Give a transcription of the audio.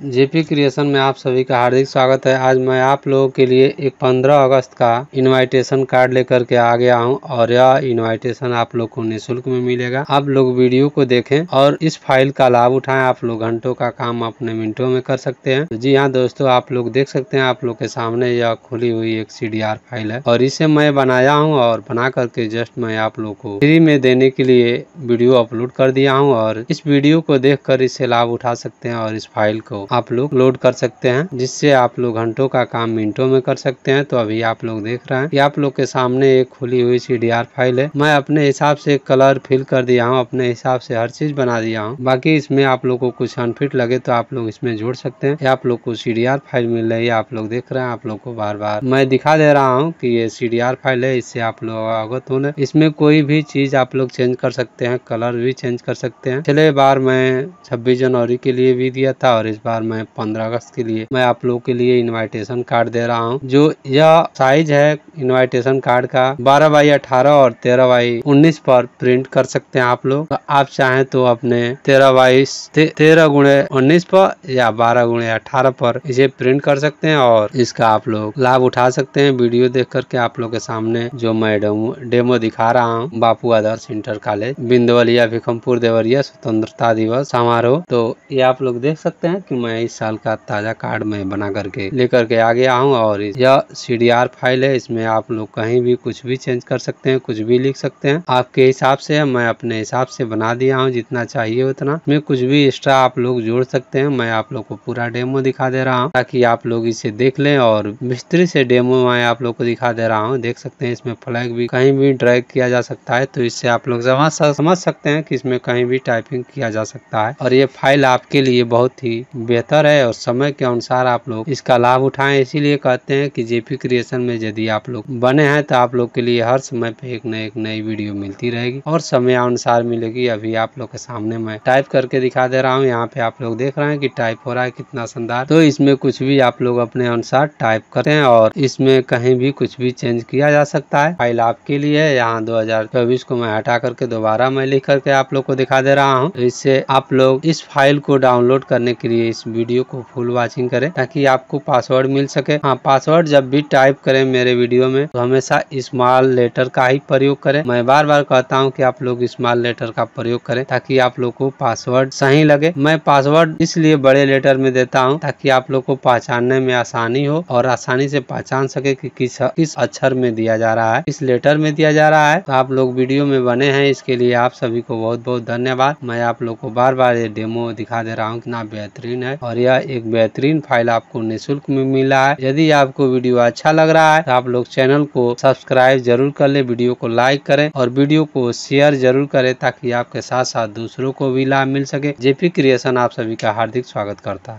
JP creation में आप सभी का हार्दिक स्वागत है। आज मैं आप लोगों के लिए एक 15 अगस्त का इनविटेशन कार्ड लेकर के आ गया हूँ और यह इनविटेशन आप लोग को निःशुल्क में मिलेगा। आप लोग वीडियो को देखें और इस फ़ाइल का लाभ उठाएँ। आप लोग घंटों का काम अपने मिनटों में कर सकते हैं। जी हाँ दोस्तों, आप लोग देख सकते हैं आप लोग के सामने यह खुली हुई एक सीडीआर फ़ाइल है और इसे मैं बनाया हूँ और बना करके जस्ट मैं आप लोग को फ्री में देने के लिए वीडियो अपलोड कर दिया हूँ और इस वीडियो को देख इससे लाभ उठा सकते हैं और इस फ़ाइल को आप लोग लोड कर सकते हैं, जिससे आप लोग घंटों का काम मिनटों में कर सकते हैं। तो अभी आप लोग देख रहे हैं कि आप लोग के सामने एक खुली हुई सीडीआर फ़ाइल है। मैं अपने हिसाब से कलर फिल कर दिया हूँ, अपने हिसाब से हर चीज़ बना दिया हूँ। बाकी इसमें आप लोग को कुछ अनफिट लगे तो आप लोग इसमें जोड़ सकते हैं। आप लोग को सीडीआर फ़ाइल मिल रही है, आप लोग देख रहे हैं, आप लोग को बार बार मैं दिखा दे रहा हूँ की ये सीडीआर फ़ाइल है, इससे आप लोग अवगत होने। इसमें कोई भी चीज़ आप लोग चेंज कर सकते हैं कलर भी चेंज कर सकते हैं। पिछले बार मैं छब्बीस जनवरी के लिए भी दिया था और इस बार मैं पंद्रह अगस्त के लिए मैं आप लोग के लिए इनविटेशन कार्ड दे रहा हूँ, जो यह साइज़ है इनविटेशन कार्ड का। बारह बाई अठारह और तेरह बाई उन्नीस पर प्रिंट कर सकते हैं आप लोग। आप चाहें तो अपने तेरह बाई तेरह गुणे उन्नीस पर या बारह गुणे अठारह पर इसे प्रिंट कर सकते हैं और इसका आप लोग लाभ उठा सकते हैं। वीडियो देख करके आप लोग के सामने जो मैं डेमो दिखा रहा हूँ, बापू आदर्श इंटर कॉलेज बिंदवलिया भिकमपुर देवरिया स्वतंत्रता दिवस समारोह। तो ये आप लोग देख सकते हैं कि मैं इस साल का ताज़ा कार्ड में बना करके लेकर के आ गया हूँ और यह सीडीआर फ़ाइल है, इसमें आप लोग कहीं भी कुछ भी चेंज कर सकते हैं, कुछ भी लिख सकते हैं। आपके हिसाब से मैं अपने हिसाब से बना दिया हूँ, जितना चाहिए उतना। में कुछ भी एक्स्ट्रा आप लोग जोड़ सकते हैं, मैं आप लोग को पूरा डेमो दिखा दे रहा हूँ, ताकि आप लोग इसे देख लें और मिस्त्री से डेमो मैं आप लोग को दिखा दे रहा हूँ। देख सकते हैं, इसमें फ्लैग भी कहीं भी ड्रैग किया जा सकता है तो इससे आप लोग समझ सकते हैं कि इसमें कहीं भी टाइपिंग किया जा सकता है। और ये फ़ाइल आपके लिए बहुत ही बेहतर है और समय के अनुसार आप लोग इसका लाभ उठाएँ। इसीलिए कहते हैं कि जेपी क्रिएशन में यदि आप लोग बने हैं तो आप लोग के लिए हर समय पे एक नई एक नई वीडियो मिलती रहेगी और समय अनुसार मिलेगी। अभी आप लोग के सामने मैं टाइप करके दिखा दे रहा हूँ। यहाँ पे आप लोग देख रहे हैं कि टाइप हो रहा है कितना शानदार। तो इसमें कुछ भी आप लोग अपने अनुसार टाइप करते हैं और इसमें कहीं भी कुछ भी चेंज किया जा सकता है। फ़ाइल आपके लिए है। यहाँ दो हज़ार चौबीस को मैं हटा करके दोबारा मैं लिख करके आप लोग को दिखा दे रहा हूँ। इससे आप लोग इस फ़ाइल को डाउनलोड करने के लिए इस वीडियो को फुल वॉचिंग करें ताकि आपको पासवर्ड मिल सके। हाँ पासवर्ड जब भी टाइप करें मेरे वीडियो में तो हमेशा स्मॉल लेटर का ही प्रयोग करें। मैं बार बार कहता हूँ कि आप लोग स्मॉल लेटर का प्रयोग करें ताकि आप लोग को पासवर्ड सही लगे। मैं पासवर्ड इसलिए बड़े लेटर में देता हूँ ताकि आप लोग को पहचानने में आसानी हो और आसानी से पहचान सके कि किस किस अक्षर में दिया जा रहा है, किस लेटर में दिया जा रहा है। तो आप लोग वीडियो में बने हैं, इसके लिए आप सभी को बहुत बहुत धन्यवाद। मैं आप लोग को बार बार ये डेमो दिखा दे रहा हूँ कितना बेहतरीन है और यह एक बेहतरीन फ़ाइल आपको निःशुल्क में मिला है। यदि आपको वीडियो अच्छा लग रहा है तो आप लोग चैनल को सब्सक्राइब ज़रूर कर ले, वीडियो को लाइक करें और वीडियो को शेयर ज़रूर करें ताकि आपके साथ साथ दूसरों को भी लाभ मिल सके। जेपी क्रिएशन, आप सभी का हार्दिक स्वागत करता है।